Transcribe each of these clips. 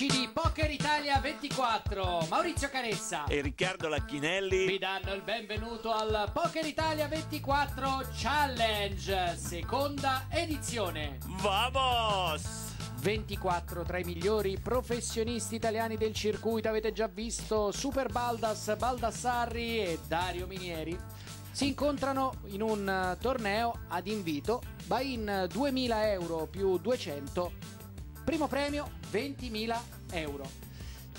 amici di Poker Italia 24, Maurizio Caressa e Riccardo Lacchinelli vi danno il benvenuto al Poker Italia 24 Challenge, seconda edizione. Vamos! 24 tra i migliori professionisti italiani del circuito, avete già visto Super Baldas, Baldassarri e Dario Minieri. Si incontrano in un torneo ad invito, buy-in 2000 euro più 200 Primo premio 20.000 euro.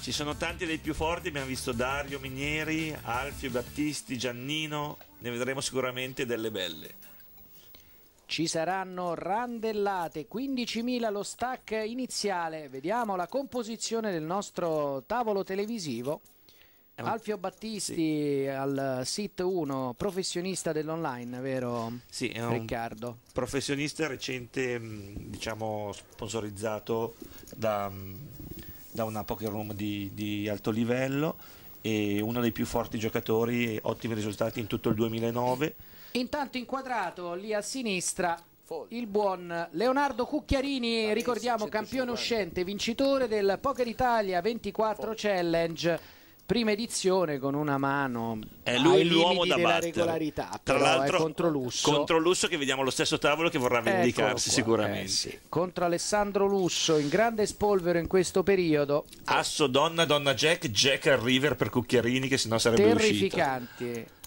Ci sono tanti dei più forti, abbiamo visto Dario Minieri, Alfio Battisti, Giannino, ne vedremo sicuramente delle belle. Ci saranno randellate, 15.000 lo stack iniziale, vediamo la composizione del nostro tavolo televisivo. Alfio Battisti sì. al SIT 1, professionista dell'online, vero sì, è un Riccardo? Professionista recente, diciamo, sponsorizzato da, da una poker room di, di, alto livello e uno dei più forti giocatori, ottimi risultati in tutto il 2009. Intanto inquadrato lì a sinistra il buon Leonardo Cucchiarini, ricordiamo campione uscente, vincitore del Poker Italia 24 Challenge prima edizione con una mano è lui l'uomo da battere. regolarità tra l'altro contro Lusso contro Lusso che vediamo allo stesso tavolo che vorrà vendicarsi sicuramente eh, sì. contro Alessandro Lusso in grande spolvero in questo periodo asso donna donna Jack Jack al river per Cucchiarini che sennò sarebbe terrificanti uscito.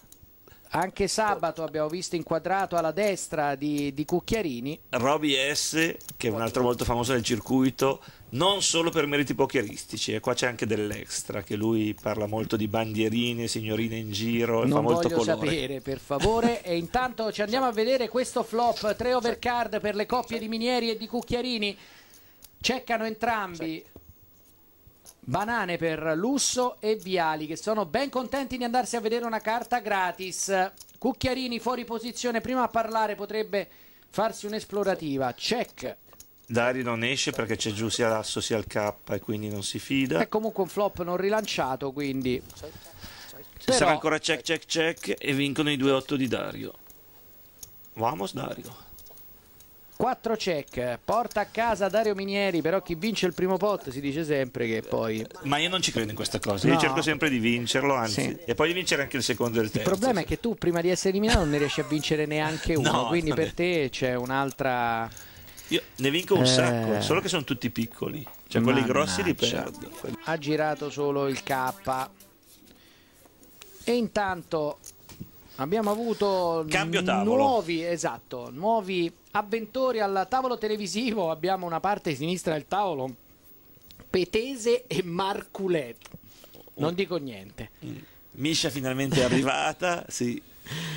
Anche sabato abbiamo visto inquadrato alla destra di, di Cucchiarini. Roby S, che è un altro molto famoso nel circuito, non solo per meriti pokeristici, e qua c'è anche dell'extra, che lui parla molto di bandierine, signorine in giro, non fa molto voglio colore. sapere, per favore. e intanto ci andiamo a vedere questo flop, tre overcard per le coppie di Minieri e di Cucchiarini. Ceccano entrambi banane per Lusso e Viali che sono ben contenti di andarsi a vedere una carta gratis. Cucchiarini fuori posizione, prima a parlare potrebbe farsi un'esplorativa. Check. Dari non esce perché c'è giù sia l'asso sia il K e quindi non si fida. È comunque un flop non rilanciato, quindi... Però... Sarà ancora check check check e vincono i 2-8 di Dario. Vamos Dario. 4 check, porta a casa Dario Minieri, però chi vince il primo pot si dice sempre che poi... Ma io non ci credo in questa cosa, no. io cerco sempre di vincerlo, anzi, sì. e poi di vincere anche il secondo e il terzo. Il problema è che tu prima di essere eliminato non ne riesci a vincere neanche uno, no, quindi per te c'è un'altra... Io ne vinco un eh... sacco, solo che sono tutti piccoli, cioè quelli grossi li perdo. Ha girato solo il K. E intanto abbiamo avuto nuovi, esatto, nuovi avventori al tavolo televisivo. Abbiamo una parte sinistra del tavolo, Petese e Marculet. Non dico niente. Miscia finalmente è arrivata, sì,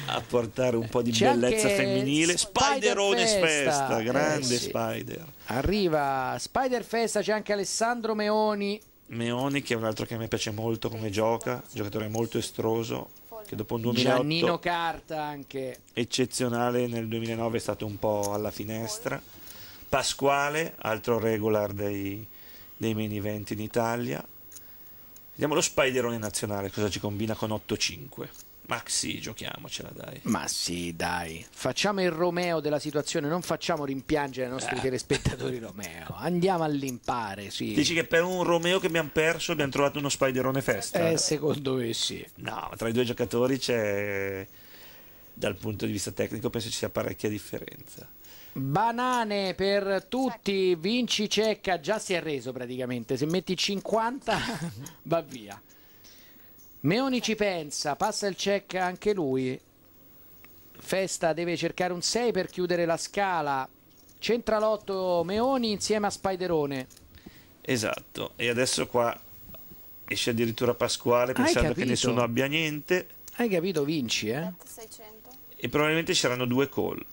a portare un po' di bellezza femminile. Spiderone Festa, Festa grande eh, sì. Spider. Arriva Spider Festa, c'è anche Alessandro Meoni. Meoni che è un altro che a me piace molto come gioca, giocatore molto estroso, che dopo un 2008 Giannino Carta anche. Eccezionale nel 2009 è stato un po' alla finestra. Pasquale altro regular dei, dei main event in Italia. Vediamo lo Spiderone nazionale cosa ci combina con 8-5 ma sì, giochiamocela, dai. Ma sì, dai. Facciamo il Romeo della situazione, non facciamo rimpiangere i nostri eh. telespettatori Romeo. Andiamo a limpare, sì. Dici che per un Romeo che abbiamo perso abbiamo trovato uno Spiderone festa? Eh, secondo me sì. No, tra i due giocatori c'è... Dal punto di vista tecnico penso ci sia parecchia differenza. Banane per tutti, vinci cecca, già si è reso praticamente. Se metti 50 va via. Meoni ci pensa, passa il check anche lui. Festa deve cercare un 6 per chiudere la scala. Centra l'otto Meoni insieme a Spiderone. Esatto, e adesso qua esce addirittura Pasquale pensando che nessuno abbia niente. Hai capito, vinci, eh? E probabilmente ci saranno due call.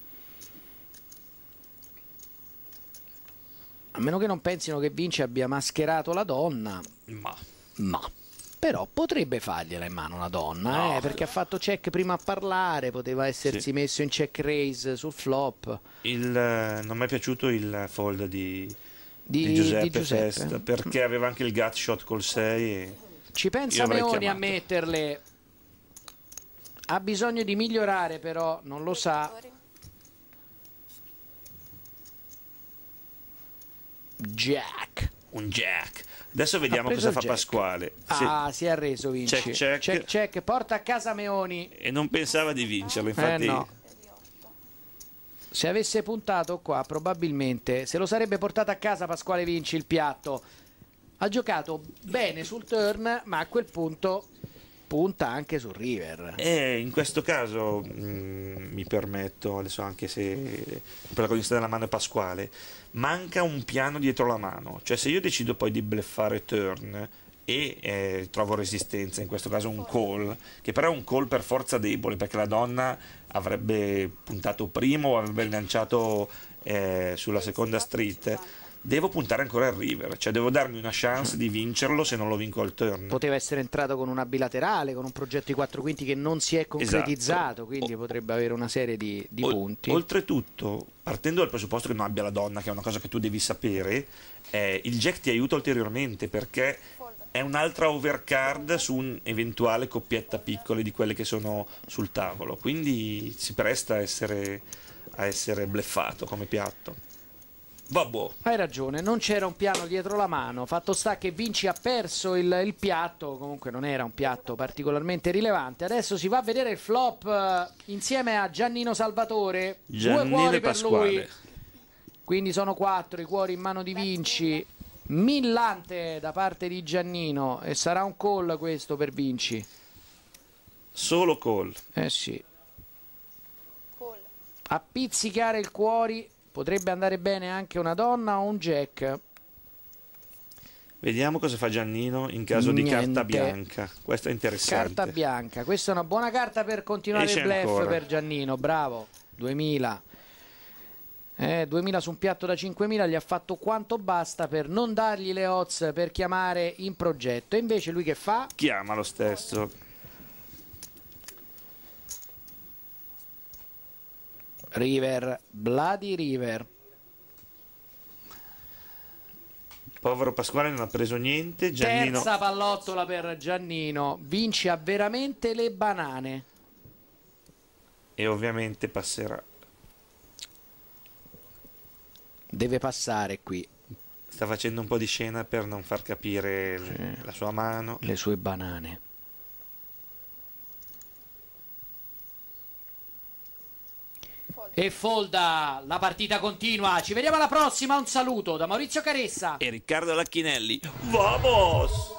A meno che non pensino che Vinci abbia mascherato la donna. Ma. Ma però potrebbe fargliela in mano una donna, no, eh, perché ha fatto check prima a parlare, poteva essersi sì. messo in check raise sul flop. Il, eh, non mi è piaciuto il fold di, di, di Giuseppe, di Giuseppe. Fest, perché aveva anche il gut shot col 6. Ci pensa Meoni a metterle. Ha bisogno di migliorare però, non lo sa. Jack. Un jack Adesso vediamo cosa fa jack. Pasquale. Ah, si è arreso Vinci. Check, check. check, check. Porta a casa Meoni. E non pensava di vincerlo, infatti Eh no. Se avesse puntato qua, probabilmente se lo sarebbe portato a casa Pasquale Vinci il piatto. Ha giocato bene sul turn, ma a quel punto punta anche sul river. E in questo caso mh, mi permetto, adesso anche se il protagonista della mano è Pasquale, manca un piano dietro la mano. Cioè se io decido poi di bleffare turn e eh, trovo resistenza, in questo caso un call, che però è un call per forza debole, perché la donna avrebbe puntato primo o avrebbe lanciato eh, sulla seconda street. Devo puntare ancora al river, cioè devo darmi una chance di vincerlo se non lo vinco al turn. Poteva essere entrato con una bilaterale, con un progetto di quattro quinti che non si è concretizzato, Esatto. quindi O- potrebbe avere una serie di, di Ol- punti. Oltretutto, partendo dal presupposto che non abbia la donna, che è una cosa che tu devi sapere, eh, il jack ti aiuta ulteriormente perché è un'altra overcard su un'eventuale coppietta piccole di quelle che sono sul tavolo. Quindi si presta a essere, a essere bleffato come piatto. Vabbè, Hai ragione, non c'era un piano dietro la mano. Fatto sta che Vinci ha perso il, il piatto, comunque non era un piatto particolarmente rilevante. Adesso si va a vedere il flop eh, insieme a Giannino Salvatore. Due Giannino cuori e per Pasquale. lui. Quindi sono quattro i cuori in mano di Vinci. Millante da parte di Giannino. E sarà un call questo per Vinci. solo call. Eh sì. Call. A pizzicare il cuori potrebbe andare bene anche una donna o un jack. Vediamo cosa fa Giannino in caso di Niente. carta bianca. Questo è interessante. Carta bianca, questa è una buona carta per continuare Esce il bluff ancora. per Giannino, bravo, 2000. Eh, 2000 su un piatto da 5000 gli ha fatto quanto basta per non dargli le odds per chiamare in progetto. E invece lui che fa? Chiama lo stesso. River, Bloody River. Povero Pasquale non ha preso niente. Giannino Terza pallottola per Giannino. Vinci ha veramente le banane. e ovviamente passerà. Deve passare qui Sta facendo un po' di scena per non far capire Sì. la sua mano. le sue banane. E folda, la partita continua. Ci vediamo alla prossima. Un saluto da Maurizio Caressa. E Riccardo Lacchinelli. Vamos!